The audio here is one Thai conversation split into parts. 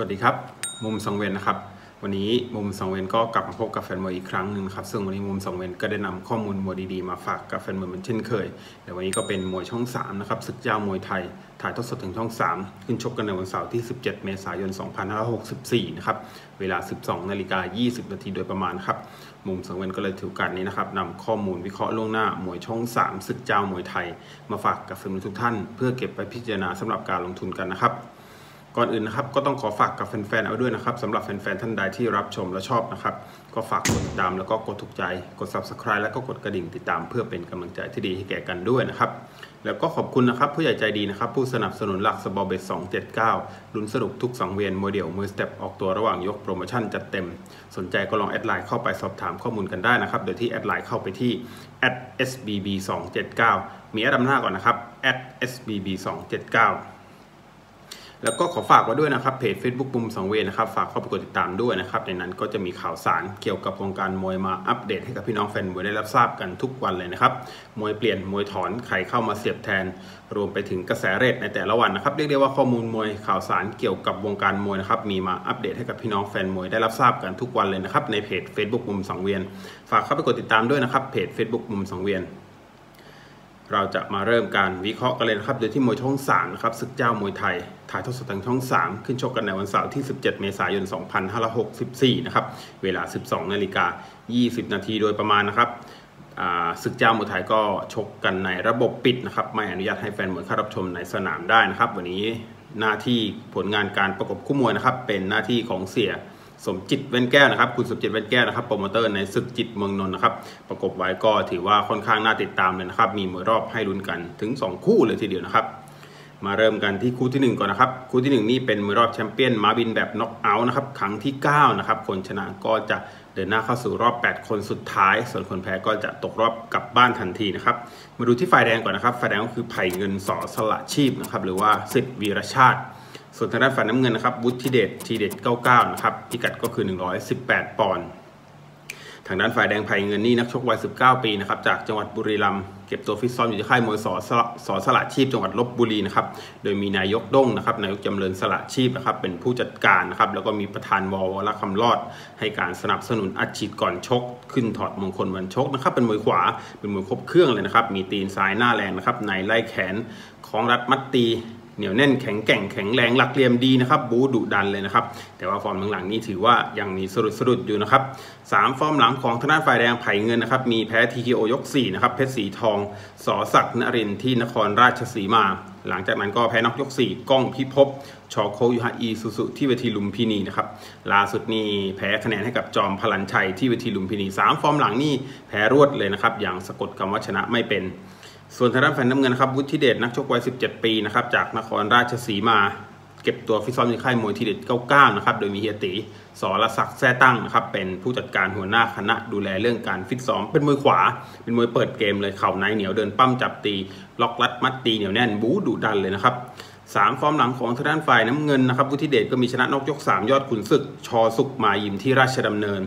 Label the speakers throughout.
Speaker 1: วัสดีครับ มุมสังเวียนนะครับ วันนี้มุมสังเวียนก็กลับมาพบกับแฟนมวยอีกครั้งหนึ่งครับ ซึ่งวันนี้มุมสังเวียนก็ได้นำข้อมูลมวยดีๆมาฝากกับแฟนมวยเหมือนเช่นเคย แต่วันนี้ก็เป็นมวยช่อง 3 นะครับศึกเจ้ามวยไทย ถ่ายทอดสดถึงช่อง 3 ขึ้นชกกันในวันเสาร์ที่ 17 เมษายน 2564 นะครับ เวลา 12 นาฬิกา 20 นาทีโดยประมาณครับ มุมสังเวียนก็เลยถือโอกาสนี้นะครับนำข้อมูลวิเคราะห์ล่วงหน้ามวยช่อง3ศึกเจ้ามวยไทย มาฝากกับแฟนมวยทุกท่าน เพื่อเก็บไปพิจารณาสำหรับการลงทุนกันนะครับ ก่อนอื่นนะครับก็ต้องขอฝากกับแฟนๆเอาด้วยนะครับสำหรับแฟนๆท่านใดที่รับชมและชอบนะครับ ก็ฝากกดติดตามแล้วก็กดถูกใจกด subscribe แล้วก็กดกระดิ่งติดตาม เพื่อเป็นกำลังใจที่ดีให้แก่กันด้วยนะครับแล้วก็ขอบคุณนะครับผู้ใหญ่ใจดีนะครับ ผู้สนับสนุนหลัก SBOBET279 ลุ้นสนุกทุกสังเวียนมวยเดี่ยวมวยสเต็ปออกตัวระหว่างยกโปรโมชั่นจัดเต็ม สนใจก็ลองแอดไลน์เข้าไปสอบถามข้อมูลกันได้นะครับ โดยที่แอดไลน์เข้าไปที่ @sbb 279มีแอดนำหน้าก่อนนะครับ @sbb 279 แล้วก็ขอฝากไว้ด้วยนะครับเพจ Facebook มุมสังเวียนนะครับฝากเข้าไปกดติดตามด้วยนะครับในนั้นก็จะมีข่าวสารเกี่ยวกับวงการมวยมาอัปเดตให้กับพี่น้องแฟนมวยได้รับทราบกันทุกวันเลยนะครับมวยเปลี่ยนมวยถอนใครเข้ามาเสียบแทน รวมไปถึงกระแสเรทในแต่ละวันนะครับเรียกได้ว่าข้อมูลมวยข่าวสารเกี่ยวกับวงการมวยนะครับมีมาอัปเดตให้กับพี่น้องแฟนมวยได้รับทราบกันทุกวันเลยนะครับในเพจ Facebook มุมสังเวียน ฝากเข้าไปกดติดตามด้วยนะครับเพจ Facebook มุมสังเวียนเราจะมาเริ่มการวิเคราะห์กันเลยนะครับโดยที่มวยช่อง3นะครับศึกเจ้ามวยไทย ถ่ายทอดสดทางช่อง 3 ขึ้นชกกันในวันเสาร์ที่ 17 เมษายน 2564 นะครับ เวลา 12 นาฬิกา 20 นาทีโดยประมาณนะครับศึกเจ้ามวยไทยก็ชกกันในระบบปิดนะครับ ไม่อนุญาตให้แฟนมวยเข้ารับชมในสนามได้นะครับ วันนี้หน้าที่ผลงานการประกบคู่มวยนะครับ เป็นหน้าที่ของเสียสมจิตเว้นแก้วนะครับ คุณสมจิตเว้นแก้วนะครับโปรโมเตอร์ในศึกจิตเมืองนนท์นะครับ ประกบไว้ก็ถือว่าค่อนข้างน่าติดตามเลยนะครับ มีมวยรอบให้ลุ้นกันถึง 2 คู่เลยทีเดียวนะครับ มาเริ่มกันที่คู่ที่ 1 ก่อนนะครับ คู่ที่ 1 นี่เป็นมวยรอบแชมเปี้ยนมาบินแบบน็อกเอาท์นะครับครั้งที่ 9 นะครับ คนชนะก็จะเดินหน้าเข้าสู่รอบ 8 คนสุดท้าย ส่วนคนแพ้ก็จะตกรอบกลับบ้านทันทีนะครับ มาดูที่ฝ่ายแดงก่อนนะครับฝ่ายแดงก็คือไผ่เงินสอสละชีพนะครับหรือว่าสิทธิ์วีรชาติ ส่วนทางด้านฝ่ายน้ำเงินนะครับวุฒิเดชทีเด็ด99นะครับพิกัดก็คือ 118 ปอนด์ ทางด้านฝ่ายแดงไผ่เงินนี่นักชกวัย 19 ปีนะครับจากจังหวัดบุรีรัมย์เก็บตัวฟิตซ้อมอยู่ที่ค่ายมวยสอสสอสละชีพจังหวัดลบบุรีนะครับโดยมีนายกด้งนะครับนายกจำเริญสละชีพนะครับเป็นผู้จัดการนะครับแล้วก็มีประธานวอวละคำรอด ให้การสนับสนุนอัดฉีดก่อนชก ขึ้นถอดมงคลวันชกนะครับเป็นมวยขวาเป็นมวยครบเครื่องเลยนะครับมีตีนซ้ายหน้าแรงนะครับในไล่แขนของรัดมัดตี เหนียวแน่นแข็งแกร่งแข็งแรงหลักเหลี่ยมดีนะครับ บูดุดันเลยนะครับ แต่ว่าฟอร์มหลังๆนี้ถือว่ายังมีสะดุดสะดุดอยู่นะครับสามฟอร์มหลังของทางด้านฝ่ายแดงไผ่เงินนะครับ มีแพ้ TKO ยก4นะครับเพชรสีทองสอศักดิ์นรินที่นครราชสีมา หลังจากนั้นก็แพ้น็อกยก 4 ก้องพิภพชอโคยูฮาอีสุสุที่เวทีลุมพินีนะครับล่าสุดนี่แพ้คะแนนให้กับจอมพลันชัยที่เวทีลุมพินีสามฟอร์มหลังนี่แพ้รวดเลยนะครับอย่างสะกดคำว่าชนะไม่เป็น ส่วนทางด้านฝ่ายน้ำเงินนะครับวุฒิเดชนักชกวัย 17 ปีนะครับจากนครราชสีมา เก็บตัวฟิตซ้อมในค่ายมวยทีเด็ด99นะครับโดยมีเฮียตีสอรศักดิ์แท้ตั้งนะครับเป็นผู้จัดการหัวหน้าคณะดูแลเรื่องการฟิตซ้อม เป็นมวยขวา เป็นมวยเปิดเกมเลยเข่าในเหนียวเดินปล้ำจับตี ล็อกรัดมัดตีเหนียวแน่นบู๊ดุดันเลยนะครับสามฟอร์มหลังของทางด้านฝ่ายน้ำเงินนะครับวุฒิเดชก็มีชนะน็อกยก 3 ยอดขุนศึก ชอสุกมายิมที่ราชดำเนิน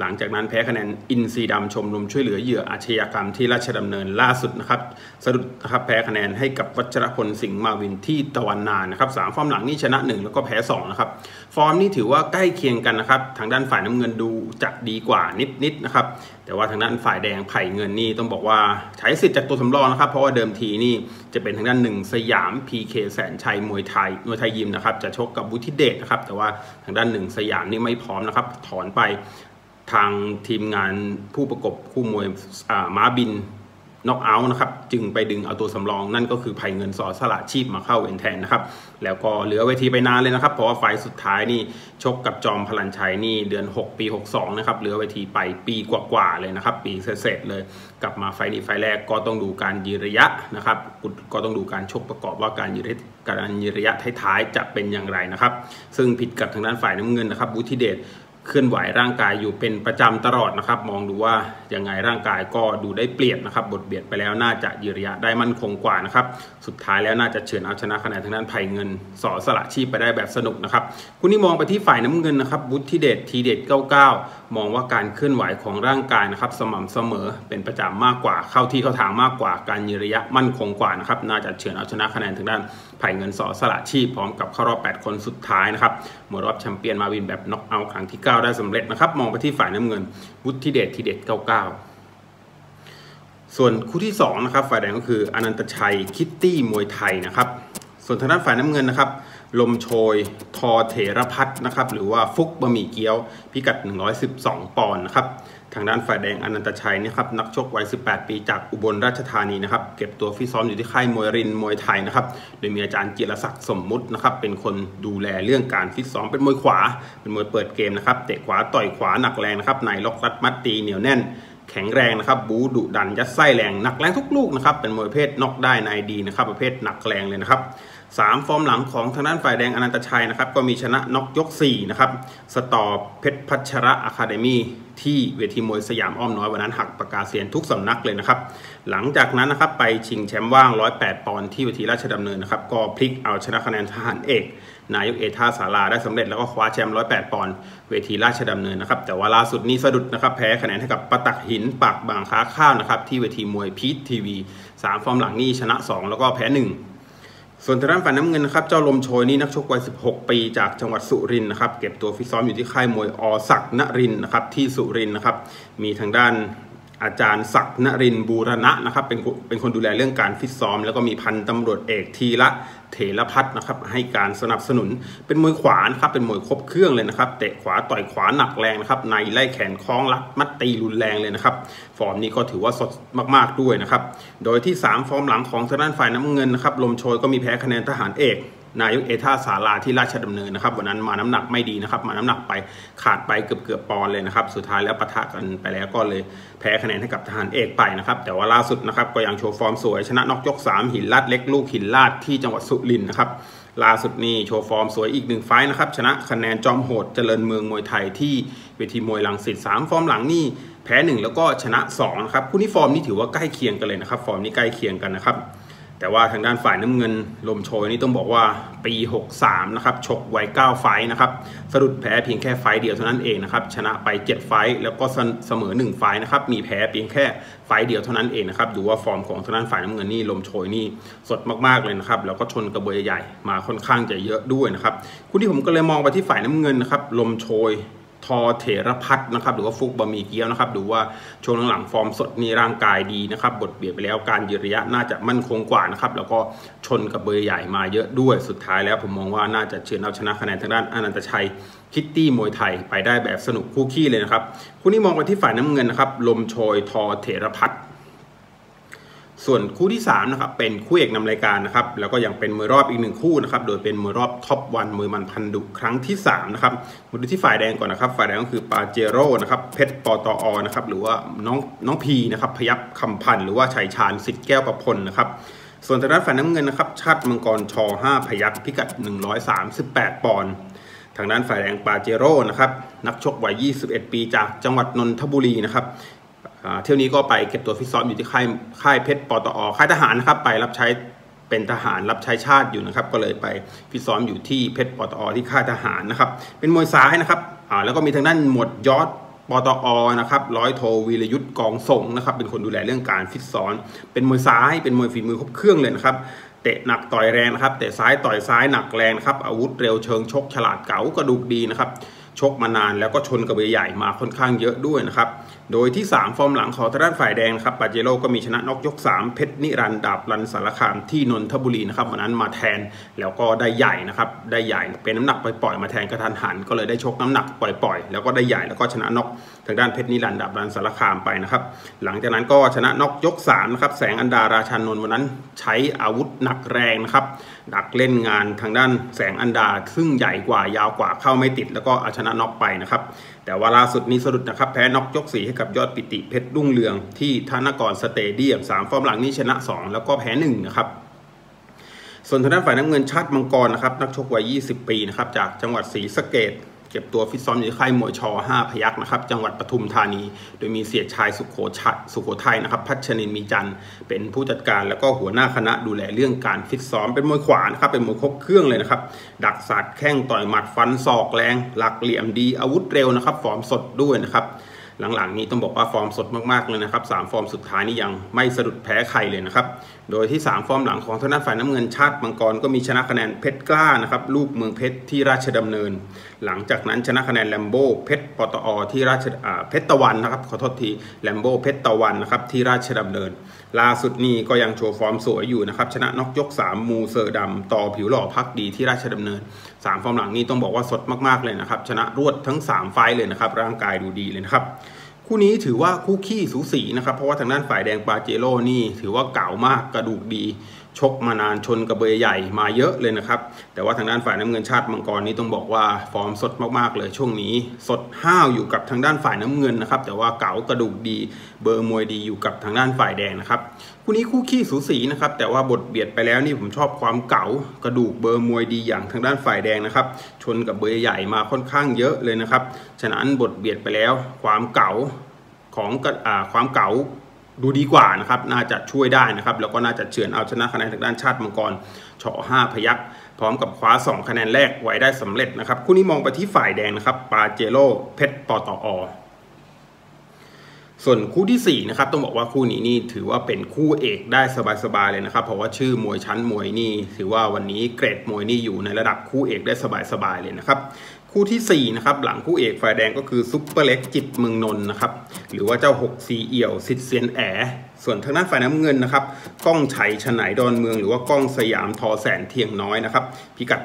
Speaker 1: หลังจากนั้นแพ้คะแนนอินทรีดำชมรมช่วยเหลือเหยื่ออาชญากรรมที่ราชดำเนินล่าสุดนะครับสะดุดนะครับแพ้คะแนนให้กับวัชรพลสิงห์มาวินที่ตะวันนานะครับสามฟอร์มหลังนี่ชนะ 1 แล้วก็แพ้2นะครับฟอร์มนี่ถือว่าใกล้เคียงกันนะครับทางด้านฝ่ายน้ำเงินดูจะดีกว่านิดๆนะครับแต่ว่าทางด้านฝ่ายแดงไผ่เงินนี่ต้องบอกว่าใช้สิทธิ์จากตัวสำรองนะครับเพราะว่าเดิมทีนี่จะเป็นทางด้านหนึ่งสยาม PK แสนชัยมวยไทยมวยไทยยิมนะครับจะชกกับบุธิเดชนะครับแต่ว่าทางด้านหนึ่งสยามนี่ไม่พร้อมนะครับถอนไป ทางทีมงานผู้ประกบคู่มวยม้าบินน็อกเอาท์นะครับจึงไปดึงเอาตัวสำรองนั่นก็คือไผ่เงินสอสละชีพมาเข้าเวนแทนนะครับแล้วก็เหลือเวทีไปนานเลยนะครับ เพราะว่าไฟสุดท้ายนี่ชกกับจอมพลันชัยนี่เดือน 6 ปี 62 นะครับเหลือเวทีไปปีกว่าๆเลยนะครับ ปีเศษเลย กลับมาไฟนี้ไฟแรกก็ต้องดูการยืนระยะนะครับก็ต้องดูการชกประกอบว่าการยืนการยืนระยะท้ายๆจะเป็นอย่างไรนะครับ ซึ่งผิดกับทางด้านฝ่ายน้ำเงินนะครับวุฒิเดช เคลื่อนไหวร่างกายอยู่เป็นประจำตลอดนะครับ มองดูว่ายังไงร่างกายก็ดูได้เปรียบนะครับ บทเบียดไปแล้วน่าจะยืระยะได้มั่นคงกว่านะครับ สุดท้ายแล้วน่าจะเฉือนเอาชนะคะแนนทางด้านไผ่เงินสอสละชีพไปได้แบบสนุกนะครับคุณนี่มองไปที่ฝ่ายน้ำเงินนะครับวุฒิเดชทีเด็ด99 มองว่าการเคลื่อนไหวของร่างกายนะครับ สม่ำเสมอเป็นประจำมากกว่า เข้าที่เข้าทางมากกว่าการยืนระยะมั่นคงกว่านะครับ น่าจะเฉือนเอาชนะคะแนนทางด้านไผ่เงินสอสละชีพพร้อมกับเข้ารอบ 8 คนสุดท้ายนะครับมวยรอบแชมเปี้ยนมาวินแบบน็อกเอาท์ครั้งที่ 9 ได้สำเร็จนะครับ มองไปที่ฝ่ายน้ำเงินวุฒิเดชทีเด็ด 99ส่วนคู่ที่2นะครับฝ่ายแดงก็คืออนันตชัยคิตตี้มวยไทยนะครับ ส่วนทางด้านฝ่ายน้ำเงินนะครับ ลมโชยทอเถรพัฒนะครับ หรือว่าฟุกบะหมี่เกี๊ยว พิกัด 112 ปอนด์นะครับ ทางด้านฝ่ายแดงอนันตชัยนะครับ นักชกวัย 18 ปีจากอุบลราชธานีนะครับ เก็บตัวฟิตซ้อมอยู่ที่ค่ายมวยรินมวยไทยนะครับ โดยมีอาจารย์จิรศักดิ์สมมุตินะครับ เป็นคนดูแลเรื่องการฟิตซ้อมเป็นมวยขวา เป็นมวยเปิดเกมนะครับ เตะขวาต่อยขวาหนักแรงนะครับ ในล็อกรัดมัดตีเหนียวแน่นแข็งแรงนะครับ บู๊ดุดันยัดไส้แรงหนักแรงทุกลูกนะครับ เป็นมวยประเภทน็อกได้ในดีนะครับ ประเภทหนักแรงเลยนะครับ สามฟอร์มหลังของทางด้านฝ่ายแดงอนันตชัยนะครับ ก็มีชนะน็อกยก 4 นะครับ สตอเพชรพัชระอะคาเดมี่ที่เวทีมวยสยามอ้อมน้อยวันนั้นหักปากกาเซียนทุกสำนักเลยนะครับ หลังจากนั้นนะครับไปชิงแชมป์ว่าง 108 ปอนด์ที่เวทีราชดำเนินนะครับ ก็พลิกเอาชนะคะแนนทหารเอก นายกเอท่าสาราได้สำเร็จแล้วก็คว้าแชมป์ 108 ปอนด์เวทีราชดำเนินนะครับ แต่ว่าล่าสุดนี้สะดุดนะครับแพ้คะแนนให้กับปะตักหินปากบางค้าข้าวนะครับที่เวทีมวยพีททีวีสามฟอร์มหลังนี้ชนะ 2 แล้วก็แพ้ 1 ส่วนทางด้านฝ่ายน้ำเงินนะครับเจ้าลมโชยนี่นักชกวัย 16 ปีจากจังหวัดสุรินทร์นะครับเก็บตัวฟิตซ้อมอยู่ที่ค่ายมวยอศักนรินนะครับที่สุรินทร์นะครับมีทางด้าน อาจารย์ศักดิ์นรินบูรณะนะครับเป็นเป็นคนดูแลเรื่องการฟิตซ้อม แล้วก็มีพันตำรวจเอกทีละเถรพัฒนะครับให้การสนับสนุนเป็นมวยขวานะครับเป็นมวยครบเครื่องเลยนะครับเตะขวาต่อยขวาหนักแรงนะครับในไล่แขนคล้องลัดมัดตีรุนแรงเลยนะครับฟอร์มนี้ก็ถือว่าสดมากๆด้วยนะครับโดยที่ 3 ฟอร์มหลังของทางด้านฝ่ายน้ำเงินนะครับลมโชยก็มีแพ้คะแนนทหารเอก นายกเอท่าสาราที่ราชดำเนินนะครับวันนั้นมาน้ำหนักไม่ดีนะครับ มาน้ำหนักไปขาดไปเกือบเกือบปอนด์เลยนะครับ สุดท้ายแล้วปะทะกันไปแล้วก็เลยแพ้คะแนนให้กับทหารเอกไปนะครับ แต่ว่าล่าสุดนะครับก็ยังโชว์ฟอร์มสวย ชนะน็อกยก 3 หินลาดเล็กลูกหินลาดที่จังหวัดสุรินทร์นะครับล่าสุดนี้โชว์ฟอร์มสวยอีกหนึ่งไฟต์นะครับ ชนะคะแนนจอมโหดเจริญเมืองมวยไทยที่เวทีมวยรังสิตสามฟอร์มหลังนี่แพ้ 1 แล้วก็ชนะ2นะครับคู่นี้ฟอร์มนี่ถือว่าใกล้เคียงกันเลยนะครับ ฟอร์มนี้ใกล้เคียงกันนะครับ แต่ว่าทางด้านฝ่ายน้ำเงินลมโชยนี่ต้องบอกว่าปี 63 นะครับชกไว้ 9 ไฟต์นะครับสะดุดแพ้เพียงแค่ไฟต์เดียวเท่านั้นเองนะครับชนะไป 7 ไฟต์แล้วก็เสมอ 1 ไฟต์นะครับมีแพ้เพียงแค่ไฟต์เดียวเท่านั้นเองนะครับดูว่าฟอร์มของทางด้านฝ่ายน้ำเงินนี่ลมโชยนี่สดมากๆเลยนะครับแล้วก็ชนกับเบอร์ใหญ่มาค่อนข้างจะเยอะด้วยนะครับคู่นี้ผมก็เลยมองไปที่ฝ่ายน้ำเงินนะครับลมโชย ทอเถรพัฒนะครับหรือว่าฟุกบะหมี่เกี๊ยวนะครับดูว่าช่วงหลังๆฟอร์มสดนี่ร่างกายดีนะครับบดเบียดไปแล้วการยืนระยะน่าจะมั่นคงกว่านะครับแล้วก็ชนกับเบอร์ใหญ่มาเยอะด้วยสุดท้ายแล้วผมมองว่าน่าจะเชือนเอาชนะคะแนนทางด้านอนันตชัยคิตตี้มวยไทยไปได้แบบสนุกคู่ขี้เลยนะครับคู่นี้มองไปที่ฝ่ายน้ำเงินนะครับลมโชยทอเถรพัฒ ส่วนคู่ที่3นะครับเป็นคู่เอกนำรายการนะครับแล้วก็ยังเป็นมวยรอบอีกหนึ่งคู่นะครับโดยเป็นมวยรอบท็อปวันมวยมันพันดุครั้งที่3นะครับมาดูที่ฝ่ายแดงก่อนนะครับ ฝ่ายแดงก็คือปาเจโร่นะครับเพชรปตอนะครับหรือว่าน้องน้องพีนะครับพยับคำพันธ์หรือว่าชัยชาญสิทธิ์แก้วประพลนะครับส่วนทางด้านฝ่ายน้ำเงินนะครับชาติมังกรช5พยักพิกัด 138 ปอนด์ทางด้านฝ่ายแดงปาเจโร่นะครับนักชกวัย 21 ปีจากจังหวัดนนทบุรีนะครับ เที่ยวนี้ก็ไปเก็บตัวฟิตซ้อมอยู่ที่ค่ายค่ายเพชรปตอค่ายทหารนะครับ ไปรับใช้เป็นทหารรับใช้ชาติอยู่นะครับ ก็เลยไปฟิตซ้อมอยู่ที่เพชรปตอที่ค่ายทหารนะครับ เป็นมวยซ้ายนะครับแล้วก็มีทางด้านหมวดยอดปตอนะครับร้อยโทวีรยุทธ์กองส่งนะครับ เป็นคนดูแลเรื่องการฟิตซ้อนเป็นมวยซ้ายเป็นมวยฝีมือครบเครื่องเลยนะครับเตะหนักต่อยแรงนะครับเตะซ้ายต่อยซ้ายหนักแรงครับอาวุธเร็วเชิงชกฉลาดเก๋ากระดูกดีนะครับชกมานานแล้วก็ชนกับเบใหญ่มาค่อนข้างเยอะด้วยนะครับ โดยที่ 3 ฟอร์มหลังของทางด้านฝ่ายแดงครับปาเจโร่ก็มีชนะนอกยก 3 เพชรนิรันดาบรันสารคามที่นนทบุรีนะครับวันนั้นมาแทนแล้วก็ได้ใหญ่นะครับได้ใหญ่เป็นน้ำหนักปล่อยๆมาแทนกระทันหัน ก็เลยได้ชกน้ำหนักปล่อยๆ แล้วก็ได้ใหญ่แล้วก็ชนะนอกทางด้านเพชรนิรันดาบรันสารคามไปนะครับหลังจากนั้นก็ชนะนอกยก3นะครับแสงอันดาราชานนท์วันนั้นใช้อาวุธหนักแรงนะครับดักเล่นงานทางด้านแสงอันดาซึ่งใหญ่กว่ายาวกว่าเข้าไม่ติด แล้วก็เอาชนะน็อกไปนะครับ แต่ว่าล่าสุดนี้สรุปนะครับ แพ้น็อกยกสีให้กับยอดปิติเพชรรุ่งเรืองที่ธนกรสเตเดียม 3 ฟอร์มหลังนี้ชนะ 2 แล้วก็แพ้1นะครับส่วนทางด้านฝ่ายน้ำเงินชาติมังกรนะครับนักชกวัย 20 ปีนะครับจากจังหวัดศรีสะเกด เก็บตัวฟิตซ้อมอยู่ค่ายมวยชอ5พยักนะครับ จังหวัดปทุมธานี โดยมีเสียชายสุโขชัยสุโขทัยนะครับ พัชนินมีจันเป็นผู้จัดการแล้วก็หัวหน้าคณะดูแลเรื่องการฟิตซ้อมเป็นมวยขวานะครับ เป็นมวยครบเครื่องเลยนะครับ ดักสาดแข้งต่อยหมัดฟันศอกแรง หลักเหลี่ยมดี อาวุธเร็วนะครับ ฟอร์มสดด้วยนะครับหลังๆนี้ต้องบอกว่าฟอร์มสดมากๆเลยนะครับสามฟอร์มสุดท้ายนี่ยังไม่สะดุดแพ้ใครเลยนะครับโดยที่ 3 ฟอร์มหลังของทางด้านฝ่ายน้ำเงินชาติมังกรก็มีชนะคะแนนเพชรกล้านะครับลูกเมืองเพชรที่ราชดำเนิน หลังจากนั้นชนะคะแนนแลมโบเพชรปตอที่ราชเพชรตะวันนะครับขอโทษทีแลมโบเพชรตะวันนะครับที่ราชดำเนิน ล่าสุดนี้ก็ยังโชว์ฟอร์มสวยอยู่นะครับชนะน็อกยก 3 มูเซอร์ดำต่อผิวหล่อพักดีที่ราชดำเนิน 3 ฟอร์มหลังนี้ต้องบอกว่าสดมากๆเลยนะครับชนะรวดทั้ง 3 ไฟต์เลยนะครับร่างกายดูดีเลยนะครับ คู่นี้ถือว่าคู่คี่สูสีนะครับ เพราะว่าทางด้านฝ่ายแดงปาเจโร่นี่ถือว่าเก่ามากกระดูกดี ชกมานานชนกับเบอร์ใหญ่มาเยอะเลยนะครับ แต่ว่าทางด้านฝ่ายน้ำเงินชาติมังกรนี้ต้องบอกว่าฟอร์มสดมากๆเลยช่วงนี้ สดห้าวอยู่กับทางด้านฝ่ายน้ำเงินนะครับ แต่ว่าเก๋ากระดูกดีเบอร์มวยดีอยู่กับทางด้านฝ่ายแดงนะครับคู่นี้คู่ขี้สูสีนะครับแต่ว่าบทเบียดไปแล้วนี่ผมชอบความเก๋ากระดูกเบอร์มวยดีอย่างทางด้านฝ่ายแดงนะครับชนกับเบอร์ใหญ่มาค่อนข้างเยอะเลยนะครับฉะนั้นบทเบียดไปแล้ว ความเก๋าของความเก๋า ดูดีกว่านะครับ น่าจะช่วยได้นะครับ แล้วก็น่าจะเฉือนเอาชนะคะแนนทางด้านชาติมังกรเฉาะ5พยักพร้อมกับคว้า 2 คะแนนแรกไว้ได้สำเร็จนะครับ คู่นี้มองไปที่ฝ่ายแดงนะครับ ปาเจโร่เพชรปตอ ส่วนคู่ที่4นะครับ ต้องบอกว่าคู่นี้นี่ถือว่าเป็นคู่เอกได้สบายๆเลยนะครับ เพราะว่าชื่อมวยชั้นมวยนี่ ถือว่าวันนี้เกรดมวยนี่อยู่ในระดับคู่เอกได้สบายๆเลยนะครับ คู่ที่ 4 นะครับ หลังคู่เอกฝ่ายแดงก็คือซุปเปอร์เล็กจิตเมืองนนท์นะครับ หรือว่าเจ้า6ซีเอี่ยวสิทธิ์เซียนแอส่วนทางด้านฝ่ายน้ำเงินนะครับก้องชัยฉไนดอนเมือง หรือว่าก้องสยามทอแสนเทียงน้อยนะครับ พิกัด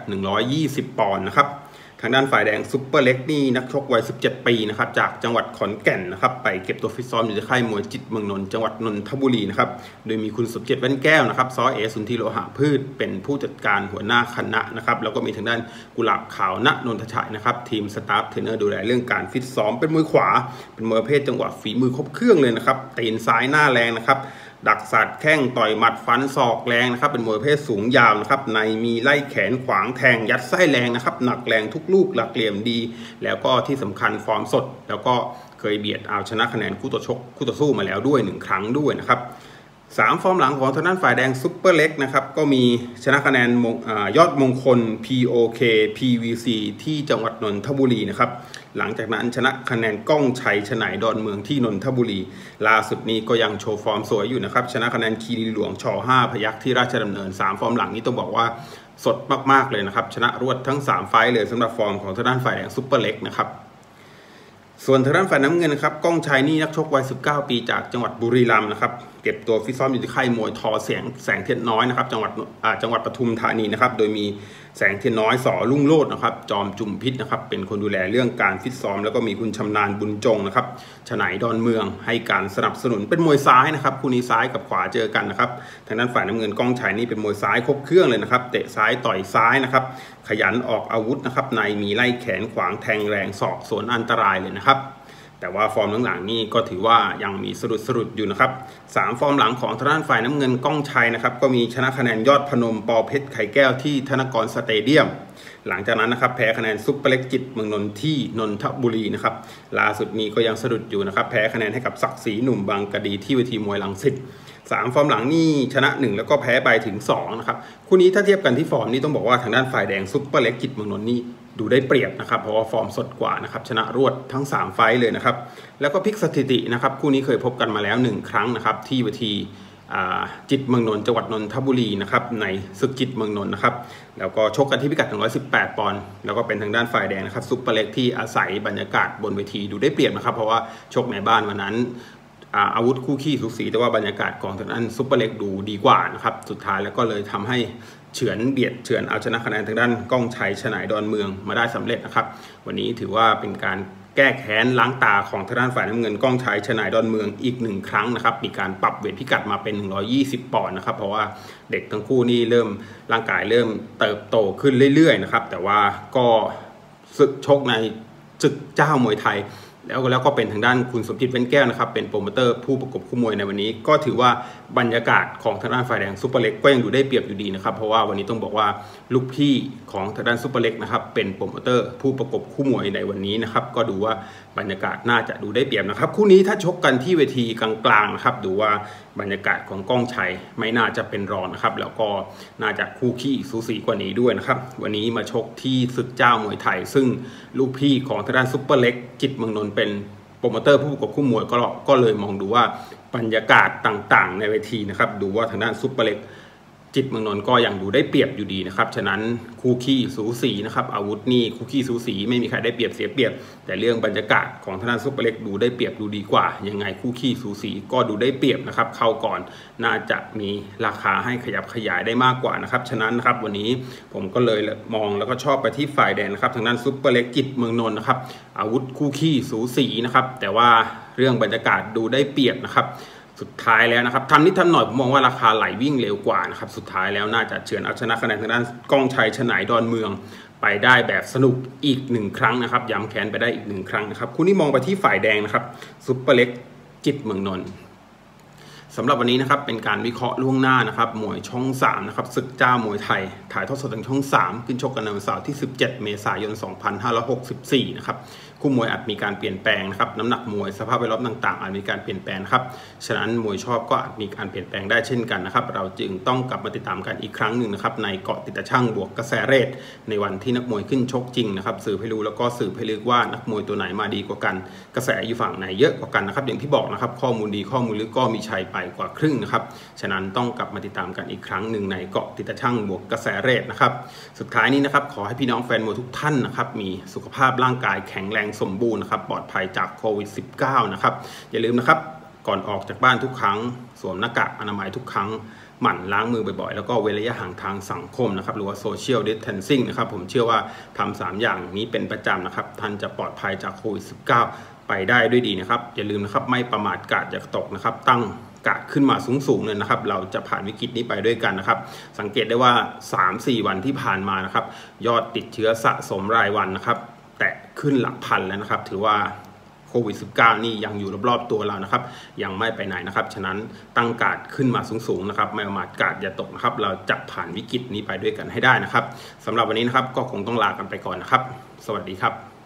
Speaker 1: 120 ปอนด์นะครับ ทางด้านฝ่ายแดงซุปเปอร์เล็กนี่นักชกวัย 17 ปีนะครับจากจังหวัดขอนแก่นนะครับไปเก็บตัวฟิตซ้อมอยู่ที่ค่ายมวยจิตเมืองนนท์จังหวัดนนทบุรีนะครับโดยมีคุณสมเจตแว่นแก้วนะครับซอเอสุนทีโลหะพืชเป็นผู้จัดการหัวหน้าคณะนะครับแล้วก็มีทางด้านกุหลาบขาวณนนทชัยนะครับทีมสตาฟเทรนเนอร์ดูแลเรื่องการฟิตซ้อมเป็นมวยขวา เป็นมือเพศจังหวะฝีมือครบเครื่องเลยนะครับตีนซ้ายหน้าแรงนะครับ ดักสัตว์แข้งต่อยหมัดฟันศอกแรงนะครับเป็นมวยเพศสูงยาวนะครับในมีไล่แขนขวางแทงยัดไส้แรงนะครับหนักแรงทุกลูกหลักเหลี่ยมดี แล้วก็ที่สำคัญฟอร์มสด แล้วก็เคยเบียดเอาชนะคะแนนคู่ต่อชกคู่ต่อสู้มาแล้วด้วยหนึ่งครั้งด้วยนะครับ สามฟอร์มหลังของทางด้านฝ่ายแดงซุปเปอร์เล็กนะครับ ก็มีชนะคะแนนอยอดมงคล POK PVC ที่จังหวัดนนทบุรีนะครับ หลังจากนั้นชนะคะแนนก้องชัยชนายดอนเมืองที่นนทบุรี ล่าสุดนี้ก็ยังโชว์ฟอร์มสวยอยู่นะครับ ชนะคะแนนคีรีหลวงชอ5พยักที่ราชดำเนิน 3 ฟอร์มหลังนี้ต้องบอกว่าสดมาก ๆ เลยนะครับ ชนะรวดทั้ง 3 ไฟต์เลยสำหรับฟอร์มของทางด้านฝ่ายแดงซุปเปอร์เล็กนะครับส่วนทางด้านฝ่ายน้ำเงินนะครับก้องชัยนี่นักชกวัย 19 ปีจากจังหวัดบุรีรัมย์นะครับเก็บตัวฟิตซ้อมอยู่ที่ค่ายมวยทอแสงแสงเทียนน้อยนะครับจังหวัดจังหวัดปทุมธานีนะครับ โดยมีแสงเทียนน้อยสอลุ่งโลดนะครับ จอมจุ่มพิษนะครับ เป็นคนดูแลเรื่องการฟิตซ้อม แล้วก็มีคุณชำนาญบุญจงนะครับฉนายดอนเมืองให้การสนับสนุนเป็นมวยซ้ายนะครับคู่นี้ซ้ายกับขวาเจอกันนะครับทางด้านฝ่ายน้ำเงินก้องชัยนี่เป็นมวยซ้ายครบเครื่องเลยนะครับ เตะซ้ายต่อยซ้ายนะครับ ขยันออกอาวุธนะครับในมีไล่แขนขวางแทงแรงศอกสวนอันตรายเลยนะครับ แต่ว่าฟอร์มหลังๆนี่ก็ถือว่ายังมีสะดุดสะดุดอยู่นะครับสามฟอร์มหลังของทางด้านฝ่ายน้ำเงินก้องชัยนะครับก็มีชนะคะแนนยอดพนมปอเพชรไข่แก้วที่ธนกรสเตเดียม หลังจากนั้นนะครับแพ้คะแนนซุปเปอร์เล็กจิตเมืองนนท์ที่นนทบุรีนะครับล่าสุดนี้ก็ยังสะดุดอยู่นะครับแพ้คะแนนให้กับศักดิ์ศรีหนุ่มบางกะดีที่เวทีมวยรังสิตสามฟอร์มหลังนี่ชนะ 1 แล้วก็แพ้ไปถึง2นะครับคู่นี้ถ้าเทียบกันที่ฟอร์มนี่ต้องบอกว่าทางด้านฝ่ายแดงซุปเปอร์เล็กจิตเมืองนนท์นี่ ดูได้เปรียบนะครับเพราะว่าฟอร์มสดกว่านะครับชนะรวดทั้ง 3 ไฟต์เลยนะครับ แล้วก็พลิกสถิตินะครับคู่นี้เคยพบกันมาแล้ว 1 ครั้งนะครับ ที่เวทีจิตเมืองนนท์จังหวัดนนทบุรีนะครับในศึกจิตเมืองนนท์นะครับแล้วก็ชกกันที่พิกัด 118 ปอนด์แล้วก็เป็นทางด้านฝ่ายแดงนะครับซุปเปอร์เล็กที่อาศัยบรรยากาศบนเวทีดูได้เปรียบนะครับ เพราะว่าชกในบ้านวันนั้น อาวุธคู่ขี้สุกสี แต่ว่าบรรยากาศของทางด้านซุปเปอร์เล็กดูดีกว่านะครับ สุดท้ายแล้วก็เลยทำให้เฉือนเบียดเฉือนเอาชนะคะแนนทางด้านก้องชัยฉนายดอนเมืองมาได้สำเร็จนะครับ วันนี้ถือว่าเป็นการแก้แค้นล้างตาของทางด้านฝ่ายน้ำเงินก้องชัยฉนายดอนเมืองอีกหนึ่งครั้งนะครับ มีการปรับ weight พิกัดมาเป็น 120 ปอนด์นะครับ เพราะว่าเด็กทั้งคู่นี่เริ่มร่างกายเริ่มเติบโตขึ้นเรื่อยๆนะครับ แต่ว่าก็ศึกชกในศึกเจ้ามวยไทย แล้วแล้วก็เป็นทางด้านคุณสมจิตเว้นแก้วนะครับเป็นโปรโมเตอร์ผู้ประกบคู่มวยในวันนี้ ก็ถือว่าบรรยากาศของทางด้านฝ่ายแดงซุปเปอร์เล็กก็ยังอยู่ได้เปรียบอยู่ดีนะครับเพราะว่าวันนี้ต้องบอกว่าลูกพี่ของทางด้านซุปเปอร์เล็กนะครับเป็นโปรโมเตอร์ผู้ประกบคู่มวยในวันนี้นะครับก็ดูว่าบรรยากาศน่าจะดูได้เปรียบนะครับคู่นี้ถ้าชกกันที่เวทีกลางๆนะครับดูว่าบรรยากาศของก้องชัยไม่น่าจะเป็นรองนะครับแล้วก็น่าจะคู่คี่สูสีกว่านี้ด้วยนะครับวันนี้มาชกที่ศึกเจ้ามวยไทย ซึ่งลูกพี่ของทางด้านซุปเปอร์เล็กจิตเมืองนนท์เป็นโปรโมเตอร์ผู้ประกบคู่มวยก็ก็เลยมองดูว่าบรรยากาศต่างๆ ในเวทีนะครับ ดูว่าทางด้านซุปเปอร์เล็ก จิตเมืองนนท์ก็ยังดูได้เปรียบอยู่ดีนะครับ ฉะนั้นคู่คี่สูสีนะครับ อาวุธนี่คู่คี่สูสีไม่มีใครได้เปรียบเสียเปรียบ แต่เรื่องบรรยากาศของทางด้านซุปเปอร์เล็กดูได้เปรียบดูดีกว่า ยังไงคู่คี่สูสีก็ดูได้เปรียบนะครับ เข้าก่อนน่าจะมีราคาให้ขยับขยายได้มากกว่านะครับ ฉะนั้นนะครับวันนี้ผมก็เลยมองแล้วก็ชอบไปที่ฝ่ายแดงนะครับ ทางด้านซุปเปอร์เล็กจิตเมืองนนท์นะครับ อาวุธคู่คี่สูสีนะครับ แต่ว่าเรื่องบรรยากาศดูได้เปรียบนะครับ สุดท้ายแล้วนะครับทำนิดทำหน่อยผมมองว่าราคาไหลวิ่งเร็วกว่านะครับสุดท้ายแล้วน่าจะเฉือนเอาชนะคะแนนทางด้านกองชัยชนายดอนเมืองไปได้แบบสนุกอีกหนึ่งครั้งนะครับย้ำแค้นไปได้อีกหนึ่งครั้งนะครับคุณที่มองไปที่ฝ่ายแดงนะครับซุปเปอร์เล็กจิตเมืองนนท์สำหรับวันนี้นะครับเป็นการวิเคราะห์ล่วงหน้านะครับมวยช่อง3นะครับศึกเจ้ามวยไทย ถ่ายทอดสดทางช่อง 3 ขึ้นชกกันในวันเสาร์ที่ 17 เมษายน 2564 นะครับ คู่มวยอาจมีการเปลี่ยนแปลงนะครับน้ำหนักมวยสภาพแวดล้อมต่างๆอาจมีการเปลี่ยนแปลงครับฉะนั้นมวยชอบก็อาจมีการเปลี่ยนแปลงได้เช่นกันนะครับ เราจึงต้องกลับมาติดตามกันอีกครั้งหนึ่งนะครับในเกาะติดตะช่างบวกกระแสเรทในวันที่นักมวยขึ้นชกจริงนะครับสืบให้รู้แล้วก็สืบให้ลึกว่านักมวยตัวไหนมาดีกว่ากัน กระแสอยู่ฝั่งไหนเยอะกว่ากันนะครับอย่างที่บอกนะครับข้อมูลดีข้อมูลลึกก็มีชัยไปกว่าครึ่งนะครับฉะนั้นต้องกลับมาติดตามกันอีกครั้งหนึ่งในเกาะติดตะช่างบวกกระแสเรทนะครับสุดท้ายนี้นะครับขอให้พี่น้องแฟนมวยทุกท่านนะครับมีสุขภาพร่างกายแข็งแรงสมบูรณ์นะครับปลอดภัยจากโควิด -19 นะครับอย่าลืมนะครับก่อนออกจากบ้านทุกครั้ง สวมหน้ากากอนามัยทุกครั้งหมั่นล้างมือบ่อยๆ แล้วก็เว้นระยะห่างทางสังคมนะครับ หรือว่า social distancing นะครับ ผมเชื่อว่าทำสามอย่างนี้เป็นประจำนะครับ ท่านจะปลอดภัยจากโควิด -19 ไปได้ด้วยดีนะครับ อย่าลืมนะครับ ไม่ประมาทการ์ดอย่าตกนะครับ ตั้งการ์ดขึ้นมาสูงๆเลยนะครับ เราจะผ่านวิกฤตนี้ไปด้วยกันนะครับ สังเกตได้ว่า 3-4 วันที่ผ่านมานะครับ ยอดติดเชื้อสะสมรายวันนะครับ แตะขึ้นหลักพันแล้วนะครับ ถือว่าโควิด -19 นี่ยังอยู่รอบๆตัวเรานะครับ ยังไม่ไปไหนนะครับ ฉะนั้นตั้งกาดขึ้นมาสูงๆนะครับ ไม่ประมาทกาดอย่าตกนะครับ เราจะผ่านวิกฤตนี้ไปด้วยกันให้ได้นะครับสำหรับวันนี้นะครับก็คงต้องลากันไปก่อนนะครับ สวัสดีครับ